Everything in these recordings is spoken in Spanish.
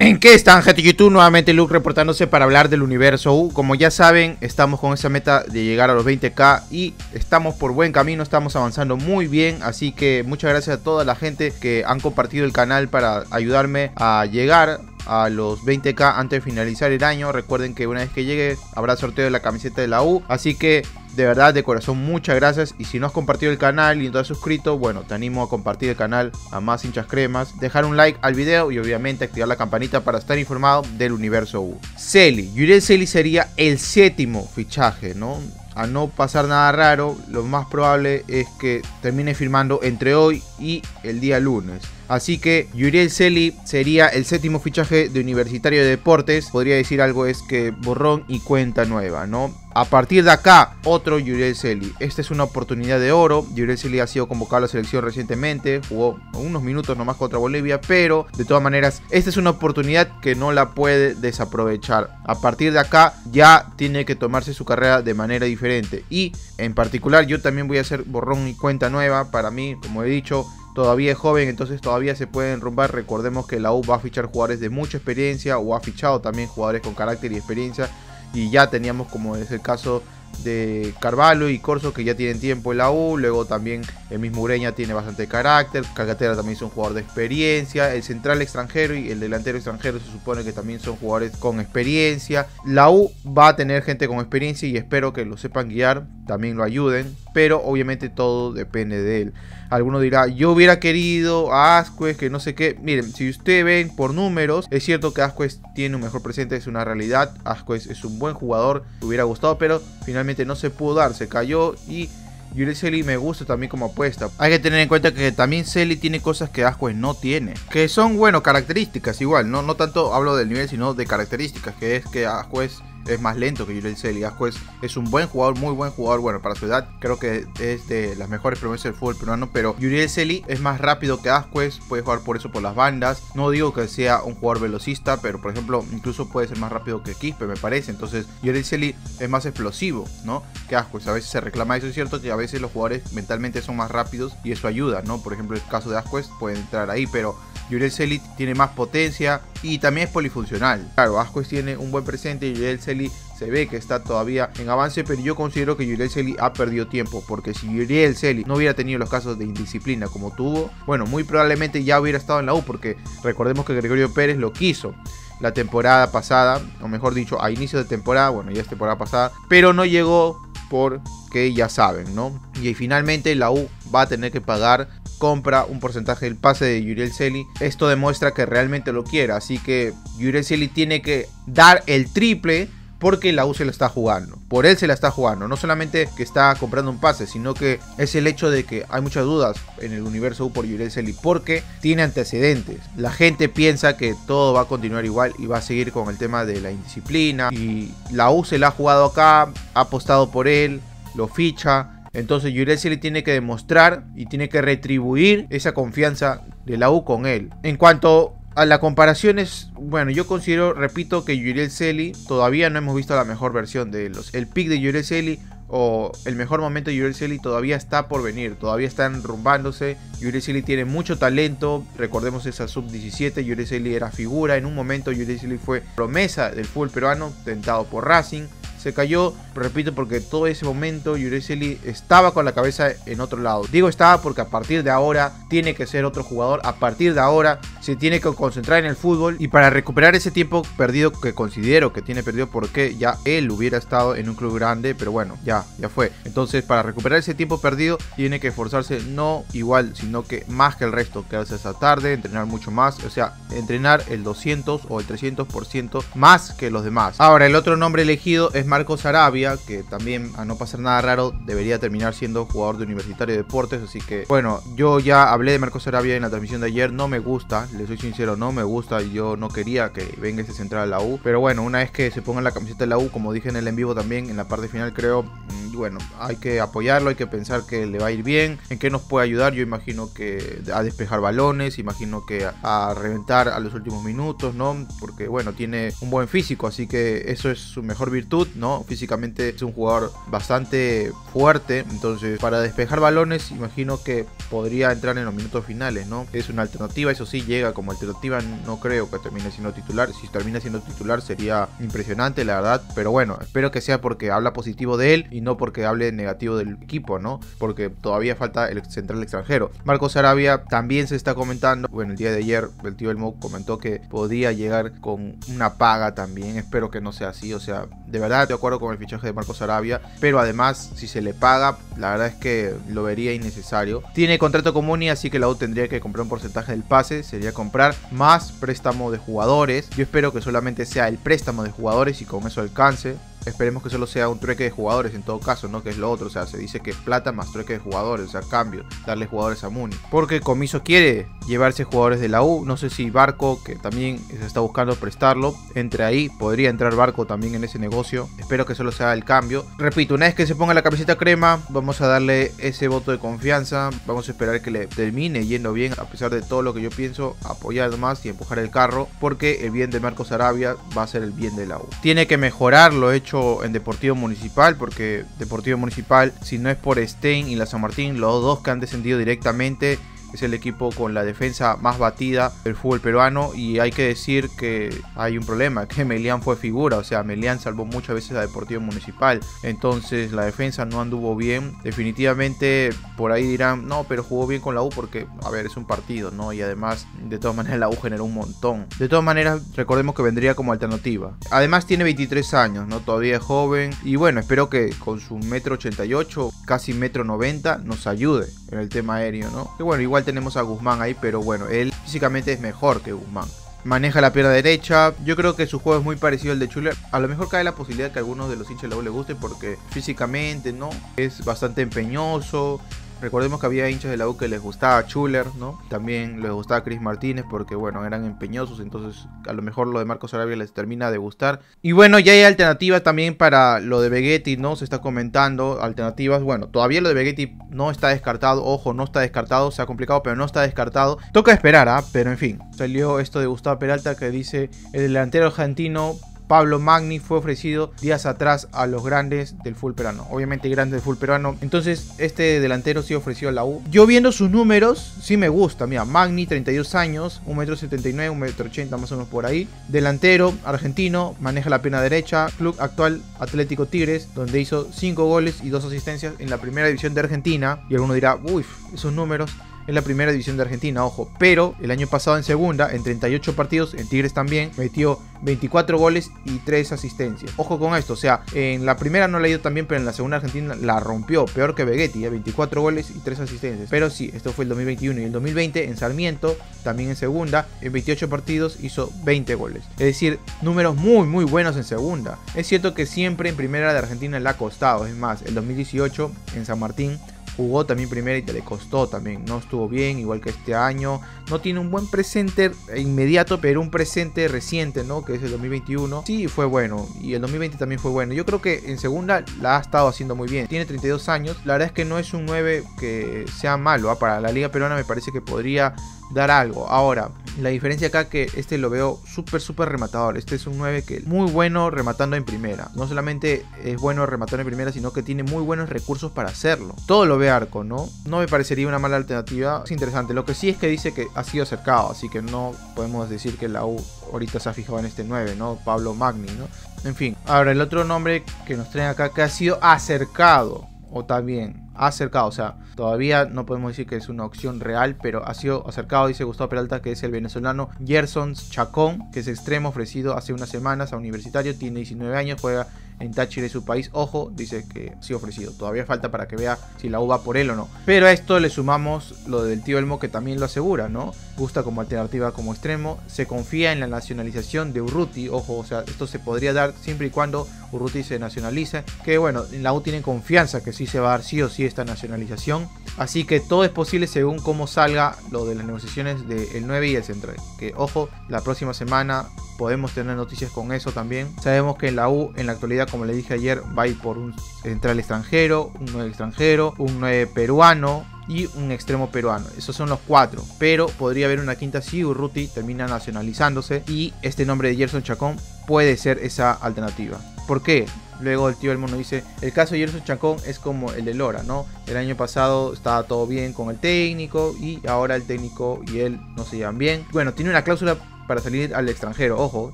¿En qué están, gente YouTube? Nuevamente Luke reportándose para hablar del universo U. Como ya saben, estamos con esa meta de llegar a los 20k y estamos por buen camino, estamos avanzando muy bien. Así que muchas gracias a toda la gente que han compartido el canal para ayudarme a llegar a los 20k antes de finalizar el año. Recuerden que una vez que llegue habrá sorteo de la camiseta de la U. Así que de verdad, de corazón, muchas gracias. Y si no has compartido el canal y no te has suscrito, bueno, te animo a compartir el canal a más hinchas cremas. Dejar un like al video y obviamente activar la campanita para estar informado del universo U. Celi, Yuriel Celi sería el séptimo fichaje, ¿no? a no pasar nada raro, lo más probable es que termine firmando entre hoy y el día lunes. Así que Yuriel Celi sería el séptimo fichaje de Universitario de Deportes. Podría decir algo es que borrón y cuenta nueva, ¿no? A partir de acá, otro Yuriel Celi. Esta es una oportunidad de oro. Yuriel Celi ha sido convocado a la selección recientemente. Jugó unos minutos nomás contra Bolivia. Pero de todas maneras, esta es una oportunidad que no la puede desaprovechar. A partir de acá, ya tiene que tomarse su carrera de manera diferente. Y en particular, yo también voy a hacer borrón y cuenta nueva. Para mí, como he dicho, todavía es joven, entonces todavía se puede enrumbar. Recordemos que la U va a fichar jugadores de mucha experiencia o ha fichado también jugadores con carácter y experiencia. Y ya teníamos, como es el caso de Carvalho y Corso que ya tienen tiempo en la U. Luego también el mismo Ureña tiene bastante carácter. Calgatera también son jugador de experiencia. El central extranjero y el delantero extranjero se supone que también son jugadores con experiencia. La U va a tener gente con experiencia y espero que lo sepan guiar, también lo ayuden. Pero obviamente todo depende de él. Alguno dirá, yo hubiera querido a Asquez, que no sé qué. Miren, si ustedes ven por números, es cierto que Asquez tiene un mejor presente, es una realidad. Asquez es un buen jugador, hubiera gustado, pero finalmente no se pudo dar, se cayó y Yuri me gusta también como apuesta. Hay que tener en cuenta que también Celi tiene cosas que Asquez no tiene. Que son, bueno, características igual. No, no tanto hablo del nivel, sino de características. Que es que Asquez es más lento que Yuriel Celi. Asquez es un buen jugador, muy buen jugador. Bueno, para su edad creo que es de las mejores promesas del fútbol peruano. Pero Yuriel Celi es más rápido que Asquez. Puede jugar por eso por las bandas. No digo que sea un jugador velocista, pero por ejemplo, incluso puede ser más rápido que Quispe, me parece. Entonces, Yuriel Celi es más explosivo, ¿no? Que Asquez. A veces se reclama eso, es cierto que a veces los jugadores mentalmente son más rápidos y eso ayuda, ¿no? Por ejemplo, el caso de Asquez puede entrar ahí, pero Yuriel Celi tiene más potencia y también es polifuncional. Claro, Asquez tiene un buen presente y Yuriel Celi se ve que está todavía en avance, pero yo considero que Yuriel Celi ha perdido tiempo, porque si Yuriel Celi no hubiera tenido los casos de indisciplina como tuvo, bueno, muy probablemente ya hubiera estado en la U, porque recordemos que Gregorio Pérez lo quiso la temporada pasada, o mejor dicho, a inicio de temporada, bueno, ya es temporada pasada, pero no llegó porque ya saben, ¿no? Y finalmente la U va a tener que pagar compra un porcentaje del pase de Yuriel Celi. Esto demuestra que realmente lo quiere. Así que Yuriel Celi tiene que dar el triple porque la U se la está jugando. Por él se la está jugando. No solamente que está comprando un pase, sino que es el hecho de que hay muchas dudas en el universo U por Yuriel Celi. Porque tiene antecedentes. La gente piensa que todo va a continuar igual y va a seguir con el tema de la indisciplina. Y la U se la ha jugado acá, ha apostado por él, lo ficha. Entonces Yuriel Celi tiene que demostrar y tiene que retribuir esa confianza de la U con él. En cuanto a la comparación es, bueno, yo considero, repito, que Yuriel Celi todavía no hemos visto la mejor versión de los. El pick de Yuriel Celi o el mejor momento de Yuriel Celi todavía está por venir, todavía está enrumbándose. Yuriel Celi tiene mucho talento, recordemos esa sub-17, Yuriel Celi era figura, en un momento Yuriel Celi fue promesa del fútbol peruano, tentado por Racing, se cayó, repito, porque todo ese momento Yuri estaba con la cabeza en otro lado. Digo estaba porque a partir de ahora tiene que ser otro jugador, a partir de ahora se tiene que concentrar en el fútbol y para recuperar ese tiempo perdido que considero que tiene perdido porque ya él hubiera estado en un club grande, pero bueno, ya, ya fue. Entonces para recuperar ese tiempo perdido tiene que esforzarse no igual, sino que más que el resto, quedarse esta tarde, entrenar mucho más, o sea, entrenar el 200 o el 300% más que los demás. Ahora, el otro nombre elegido es Marcos Arabia, que también a no pasar nada raro debería terminar siendo jugador de Universitario de Deportes, así que bueno, yo ya hablé de Marcos Arabia en la transmisión de ayer, no me gusta, le soy sincero, no me gusta, yo no quería que venga ese central a la U, pero bueno, una vez que se ponga la camiseta de la U, como dije en el en vivo también, en la parte final creo, mm, bueno, hay que apoyarlo, hay que pensar que le va a ir bien, en qué nos puede ayudar, yo imagino que a despejar balones, imagino que a, reventar a los últimos minutos, ¿no? Porque bueno, tiene un buen físico, así que eso es su mejor virtud, ¿no? Físicamente es un jugador bastante fuerte, entonces para despejar balones imagino que podría entrar en los minutos finales, ¿no? Es una alternativa, eso sí, llega como alternativa, no creo que termine siendo titular, si termina siendo titular sería impresionante, la verdad, pero bueno, espero que sea porque habla positivo de él y no porque hable negativo del equipo, ¿no? Porque todavía falta el central extranjero. Marcos Arabia también se está comentando, bueno, el día de ayer el tío Elmo comentó que podía llegar con una paga también, espero que no sea así, o sea, de verdad de acuerdo con el fichaje de Marcos Arabia, pero además si se le paga, la verdad es que lo vería innecesario. Tiene contrato con Muni, así que la U tendría que comprar un porcentaje del pase, sería comprar más préstamo de jugadores. Yo espero que solamente sea el préstamo de jugadores y con eso alcance. Esperemos que solo sea un trueque de jugadores en todo caso, ¿no? Que es lo otro. O sea, se dice que plata más trueque de jugadores, o sea, cambio, darle jugadores a Muni. Porque Comiso quiere llevarse jugadores de la U. No sé si Barco, que también se está buscando prestarlo, entre ahí. Podría entrar Barco también en ese negocio. Espero que solo sea el cambio. Repito, una vez que se ponga la camiseta crema, vamos a darle ese voto de confianza. Vamos a esperar que le termine yendo bien, a pesar de todo lo que yo pienso, apoyar más y empujar el carro. Porque el bien de Marcos Arabia va a ser el bien de la U. Tiene que mejorar lo hecho en Deportivo Municipal, porque Deportivo Municipal, si no es por Stein y la San Martín, los dos que han descendido directamente, es el equipo con la defensa más batida del fútbol peruano y hay que decir que hay un problema, que Melián fue figura, o sea, Melián salvó muchas veces a Deportivo Municipal, entonces la defensa no anduvo bien, definitivamente por ahí dirán, no, pero jugó bien con la U porque, a ver, es un partido, ¿no? Y además, de todas maneras, la U generó un montón. De todas maneras, recordemos que vendría como alternativa. Además, tiene 23 años, ¿no? Todavía es joven y bueno, espero que con su metro 88, casi metro 90, nos ayude en el tema aéreo, ¿no? Que bueno, igual tenemos a Guzmán ahí, pero bueno, él físicamente es mejor que Guzmán. Maneja la pierna derecha. Yo creo que su juego es muy parecido al de Chuler. A lo mejor cae la posibilidad que a algunos de los hinchas de la U le guste porque físicamente, ¿no? Es bastante empeñoso. Recordemos que había hinchas de la U que les gustaba Chuler, ¿no? También les gustaba Chris Martínez porque, bueno, eran empeñosos, entonces a lo mejor lo de Marcos Arabia les termina de gustar. Y bueno, ya hay alternativas también para lo de Vegetti, ¿no? Se está comentando alternativas. Bueno, todavía lo de Vegetti no está descartado, ojo, no está descartado, se ha complicado, pero no está descartado. Toca esperar, ¿ah? Pero en fin, salió esto de Gustavo Peralta que dice el delantero argentino Pablo Magni fue ofrecido días atrás a los grandes del full peruano. Obviamente grandes del full peruano. Entonces este delantero sí ofreció a la U. Yo viendo sus números, sí me gusta. Mira, Magni, 32 años, 1,79m, 1,80m más o menos por ahí. Delantero, argentino, maneja la pierna derecha. Club actual Atlético Tigres, donde hizo 5 goles y 2 asistencias en la primera división de Argentina. Y alguno dirá, uy, esos números en la primera división de Argentina, ojo. Pero el año pasado en segunda, en 38 partidos, en Tigres también, metió 24 goles y 3 asistencias. Ojo con esto, o sea, en la primera no le ha ido tan bien, pero en la segunda Argentina la rompió, peor que Vegetti, 24 ¿eh? goles y 3 asistencias. Pero sí, esto fue el 2021 y el 2020 en Sarmiento, también en segunda, en 28 partidos hizo 20 goles. Es decir, números muy, muy buenos en segunda. Es cierto que siempre en primera de Argentina le ha costado, es más, el 2018 en San Martín jugó también primero y te le costó también. No estuvo bien, igual que este año. No tiene un buen presente inmediato, pero un presente reciente, ¿no? Que es el 2021. Sí, fue bueno. Y el 2020 también fue bueno. Yo creo que en segunda la ha estado haciendo muy bien. Tiene 32 años. La verdad es que no es un 9 que sea malo. ¿ah? Para la Liga Peruana me parece que podría dar algo. Ahora, la diferencia acá que este lo veo súper, súper rematador. Este es un 9 que muy bueno rematando en primera. No solamente es bueno rematando en primera, sino que tiene muy buenos recursos para hacerlo. Todo lo ve arco, ¿no? No me parecería una mala alternativa. Es interesante. Lo que sí es que dice que ha sido acercado, así que no podemos decir que la U ahorita se ha fijado en este 9, ¿no? Pablo Magni, ¿no? En fin. Ahora, el otro nombre que nos traen acá que ha sido acercado, o también acercado, o sea, todavía no podemos decir que es una opción real, pero ha sido acercado, dice Gustavo Peralta, que es el venezolano Gerson Chacón, que es extremo ofrecido hace unas semanas a Universitario, tiene 19 años, juega en Táchira de su país. Ojo, dice que sí ofrecido. Todavía falta para que vea si la U va por él o no. Pero a esto le sumamos lo del tío Elmo que también lo asegura, ¿no? Gusta como alternativa como extremo. Se confía en la nacionalización de Urruti. Ojo, o sea, esto se podría dar siempre y cuando Urruti se nacionalice. Que bueno, en la U tienen confianza que sí se va a dar sí o sí esta nacionalización. Así que todo es posible según cómo salga lo de las negociaciones del 9 y el central. Que ojo, la próxima semana podemos tener noticias con eso también. Sabemos que en la U, en la actualidad, como le dije ayer, va a ir por un central extranjero, un 9 extranjero, un 9 peruano y un extremo peruano. Esos son los cuatro. Pero podría haber una quinta si Urruti termina nacionalizándose y este nombre de Gerson Chacón puede ser esa alternativa. ¿Por qué? Luego el tío Elmo nos dice, el caso de Gerson Chacón es como el de Lora, ¿no? El año pasado estaba todo bien con el técnico y ahora el técnico y él no se llevan bien. Bueno, tiene una cláusula para salir al extranjero, ojo,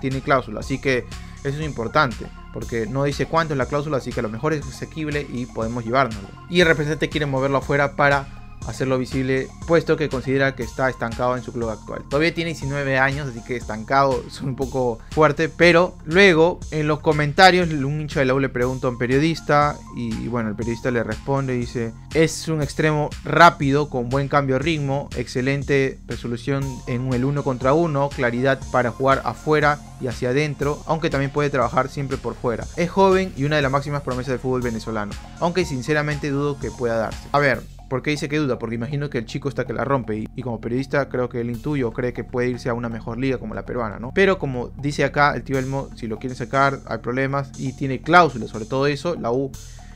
tiene cláusula, así que eso es importante, porque no dice cuánto es la cláusula, así que a lo mejor es asequible y podemos llevárnoslo. Y el representante quiere moverlo afuera para hacerlo visible, puesto que considera que está estancado en su club actual. Todavía tiene 19 años, así que estancado es un poco fuerte, pero luego en los comentarios un hincha de la U le pregunta a un periodista y bueno, el periodista le responde y dice, es un extremo rápido, con buen cambio de ritmo, excelente resolución en el uno contra uno, claridad para jugar afuera y hacia adentro, aunque también puede trabajar siempre por fuera. Es joven y una de las máximas promesas del fútbol venezolano, aunque sinceramente dudo que pueda darse. A ver, ¿Por qué dice que duda? Porque imagino que el chico está que la rompe y, como periodista creo que él intuye o cree que puede irse a una mejor liga como la peruana, ¿no? Pero como dice acá el tío Elmo, si lo quieren sacar hay problemas y tiene cláusulas sobre todo eso, la U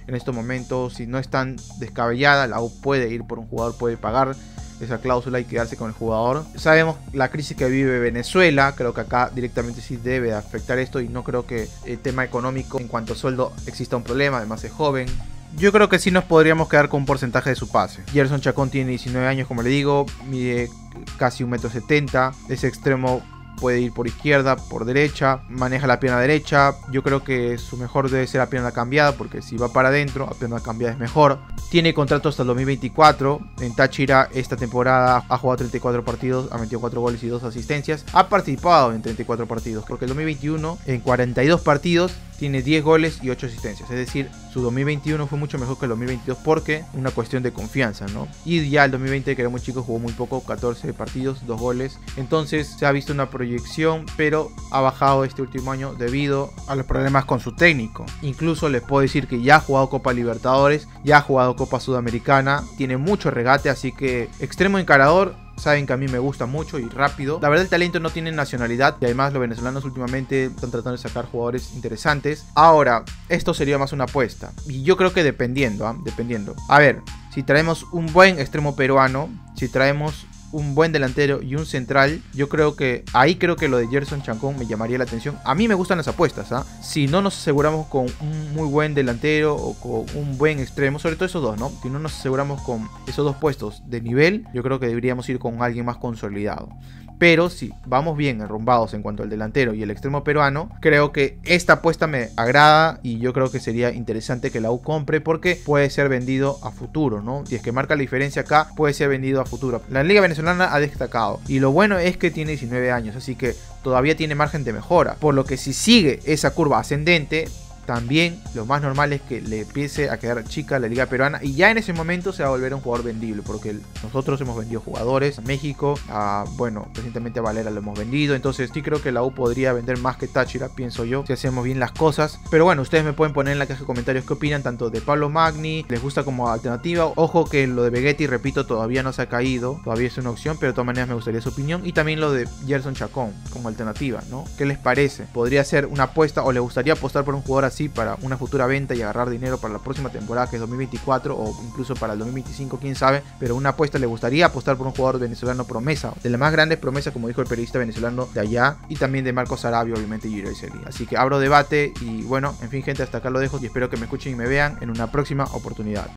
en estos momentos si no es tan descabellada, la U puede ir por un jugador, puede pagar esa cláusula y quedarse con el jugador. Sabemos la crisis que vive Venezuela, creo que acá directamente sí debe afectar esto y no creo que el tema económico en cuanto a sueldo exista un problema, además es joven, yo creo que sí nos podríamos quedar con un porcentaje de su pase. Gerson Chacón tiene 19 años, como le digo, mide casi 1,70 m, es extremo puede ir por izquierda, por derecha, maneja la pierna derecha. Yo creo que su mejor debe ser la pierna cambiada, porque si va para adentro, la pierna cambiada es mejor. Tiene contrato hasta el 2024. En Táchira esta temporada ha jugado 34 partidos, ha metido 4 goles y 2 asistencias. Ha participado en 34 partidos, porque el 2021 en 42 partidos tiene 10 goles y 8 asistencias. Es decir, su 2021 fue mucho mejor que el 2022 porque una cuestión de confianza, ¿no? Y ya el 2020, que era muy chico, jugó muy poco, 14 partidos, 2 goles. Entonces se ha visto una proyección, pero ha bajado este último año debido a los problemas con su técnico. Incluso les puedo decir que ya ha jugado Copa Libertadores, ya ha jugado Copa Sudamericana, tiene mucho regate, así que extremo encarador saben que a mí me gusta mucho y rápido. La verdad el talento no tiene nacionalidad y además los venezolanos últimamente están tratando de sacar jugadores interesantes. Ahora, esto sería más una apuesta. Y yo creo que dependiendo, ¿ah? dependiendo. A ver, si traemos un buen extremo peruano, si traemos un buen delantero y un central, yo creo que ahí creo que lo de Gerson Chancón me llamaría la atención. A mí me gustan las apuestas, ¿ah? Si no nos aseguramos con un muy buen delantero o con un buen extremo, sobre todo esos dos. Si no nos aseguramos con esos dos puestos de nivel, yo creo que deberíamos ir con alguien más consolidado. Pero si vamos bien enrumbados en cuanto al delantero y el extremo peruano, creo que esta apuesta me agrada y yo creo que sería interesante que la U compre porque puede ser vendido a futuro, ¿no? Si es que marca la diferencia acá, puede ser vendido a futuro. La Liga Venezolana ha destacado y lo bueno es que tiene 19 años, así que todavía tiene margen de mejora. Por lo que si sigue esa curva ascendente, también lo más normal es que le empiece a quedar chica la liga peruana y ya en ese momento se va a volver un jugador vendible porque nosotros hemos vendido jugadores a México, bueno, recientemente a Valera lo hemos vendido, entonces sí creo que la U podría vender más que Táchira, pienso yo, si hacemos bien las cosas. Pero bueno, ustedes me pueden poner en la caja de comentarios qué opinan tanto de Pablo Magni, les gusta como alternativa. Ojo que lo de Vegetti, repito, todavía no se ha caído, todavía es una opción, pero de todas maneras me gustaría su opinión. Y también lo de Gerson Chacón como alternativa, ¿no? ¿Qué les parece? ¿Podría ser una apuesta o le gustaría apostar por un jugador así? Para una futura venta y agarrar dinero para la próxima temporada que es 2024 o incluso para el 2025, quién sabe, pero una apuesta le gustaría apostar por un jugador venezolano promesa, de las más grandes promesas como dijo el periodista venezolano de allá y también de Marcos Arabio obviamente y Así que abro debate y bueno, en fin gente, hasta acá lo dejo y espero que me escuchen y me vean en una próxima oportunidad.